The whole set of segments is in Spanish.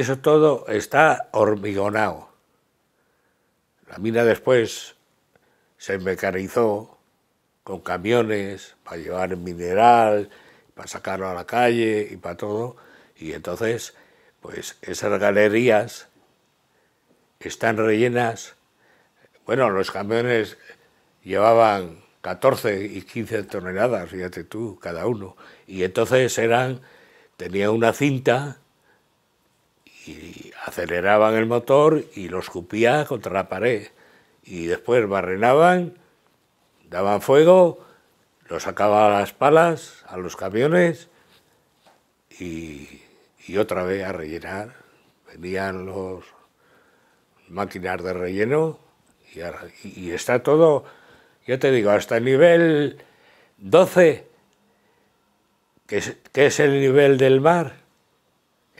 eso todo está hormigonado. La mina después se mecanizó con camiones para llevar mineral, para sacarlo a la calle y para todo. Y entonces, pues esas galerías están rellenas. Bueno, los camiones llevaban 14 y 15 toneladas, fíjate tú, cada uno. Y entonces eran, tenía una cinta y aceleraban el motor y lo escupía contra la pared. Y después barrenaban, daban fuego, lo sacaban a las palas, a los camiones y, otra vez a rellenar. Venían los máquinas de relleno y, está todo, yo te digo, hasta el nivel 12, que es, que es el nivel del mar,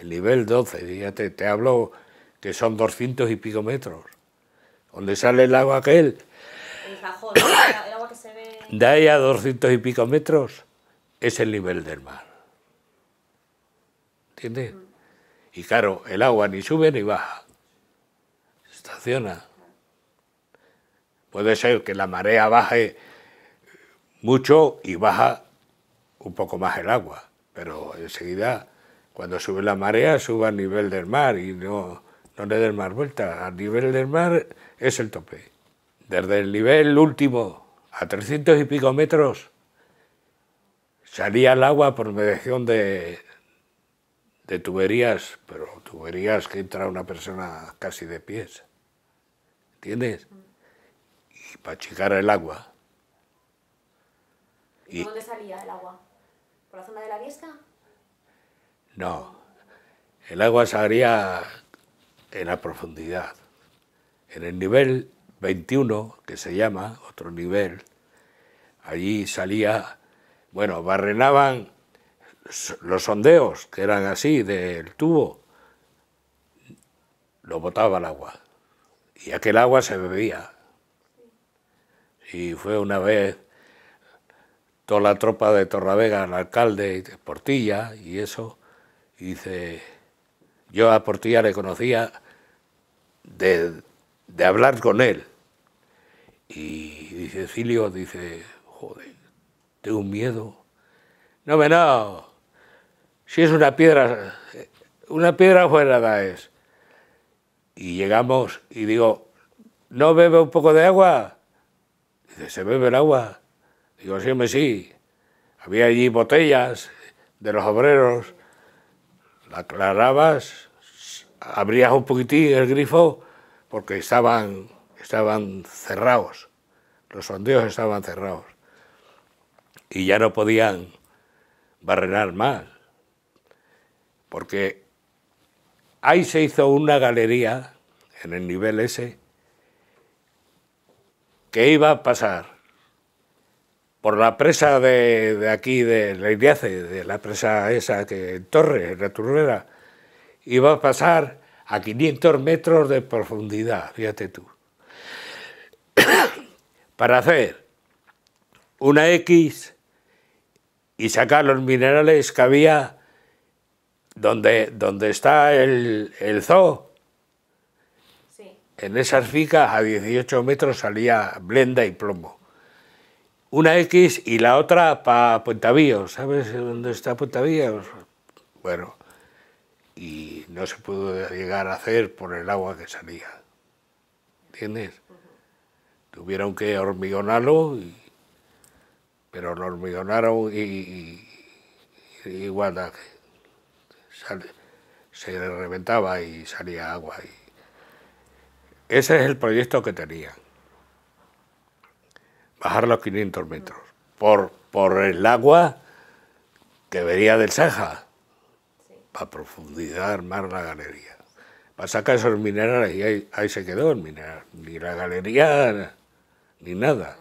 el nivel 12, fíjate, te hablo que son 200 y pico metros. Donde sale el agua aquel. El Sajón, ¿no? el agua que se ve. De ahí a 200 y pico metros es el nivel del mar. ¿Entiendes? Y claro, el agua ni sube ni baja. Estaciona. Puede ser que la marea baje mucho y baja un poco más el agua, pero enseguida, cuando sube la marea, sube al nivel del mar y no, no le del mar vuelta. Al nivel del mar es el tope. Desde el nivel último a 300 y pico metros salía el agua por mediación de, de tuberías, pero tuberías que entra una persona casi de pies. ¿Entiendes? Y para achicar el agua. ¿Y Y- dónde salía el agua? ¿Por la zona de la Viesca? No, el agua salía en la profundidad. En el nivel 21, que se llama, otro nivel, allí salía, bueno, barrenaban los sondeos, que eran así, del tubo, lo botaba el agua. Y aquel agua se bebía. Y fue una vez toda la tropa de Torravega, el alcalde de Portilla y eso, y dice, yo a Portilla le conocía de, de hablar con él. Y dice, Cilio, dice, joder, tengo un miedo. No, me no, si es una piedra, una piedra fuera es. Y llegamos y digo, ¿no bebe un poco de agua? Dice, ¿se bebe el agua? Digo, sí, hombre, sí. Había allí botellas de los obreros, la aclarabas, abrías un poquitín el grifo porque estaban, estaban cerrados, los sondeos estaban cerrados. Y ya no podían barrenar más, porque ahí se hizo una galería en el nivel ese que iba a pasar por la presa de, de aquí, de la Iriace, de la presa esa que en la Turbera, iba a pasar a 500 metros de profundidad, fíjate tú. Para hacer una X y sacar los minerales que había donde, donde está el, el zoo, Sí. en esas ficas a 18 metros salía blenda y plomo. Una X y la otra para Puentavíos. ¿Sabes dónde está Puentavíos? Bueno, y no se pudo llegar a hacer por el agua que salía. ¿Entiendes? Tuvieron que hormigonarlo, pero lo hormigonaron y, y- igual sale- se reventaba y salía agua. ese es el proyecto que tenían. Bajar los 500 metros. Por, por el agua que venía del Saja. Para profundizar más la galería. Para sacar esos minerales y ahí, ahí se quedó el mineral. Ni la galería ni nada.